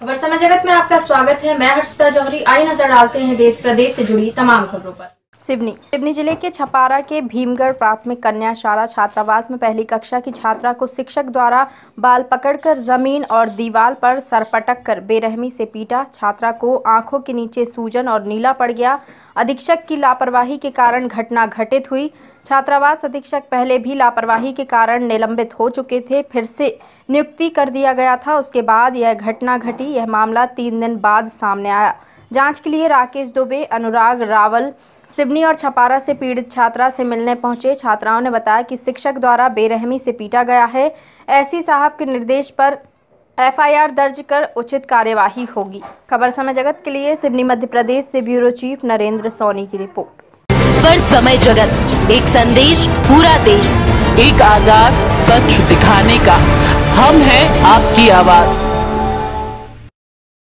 खबर समय जगत में आपका स्वागत है। मैं हर्षिता जौहरी। आई नज़र डालते हैं देश प्रदेश से जुड़ी तमाम खबरों पर। सिवनी। सिवनी ज़िले के छपारा के भीमगढ़ प्राथमिक कन्या शाला छात्रावास में पहली कक्षा की छात्रा को शिक्षक द्वारा बाल पकड़कर ज़मीन और दीवार पर सरपटक कर बेरहमी से पीटा। छात्रा को आँखों के नीचे सूजन और नीला पड़ गया। अधीक्षक की लापरवाही के कारण घटना घटित हुई। छात्रावास अधीक्षक पहले भी लापरवाही के कारण निलंबित हो चुके थे, फिर से नियुक्ति कर दिया गया था। उसके बाद यह घटना घटी। यह मामला तीन दिन बाद सामने आया। जाँच के लिए राकेश दुबे, अनुराग रावल, सिवनी और छपारा से पीड़ित छात्रा से मिलने पहुँचे। छात्राओं ने बताया कि शिक्षक द्वारा बेरहमी से पीटा गया है। ऐसी साहब के निर्देश पर एफआईआर दर्ज कर उचित कार्यवाही होगी। खबर समय जगत के लिए सिवनी मध्य प्रदेश से ब्यूरो चीफ नरेंद्र सोनी की रिपोर्ट। खबर समय जगत, एक संदेश, पूरा देश, एक आगाज़ सच दिखाने का। हम हैं आपकी आवाज़।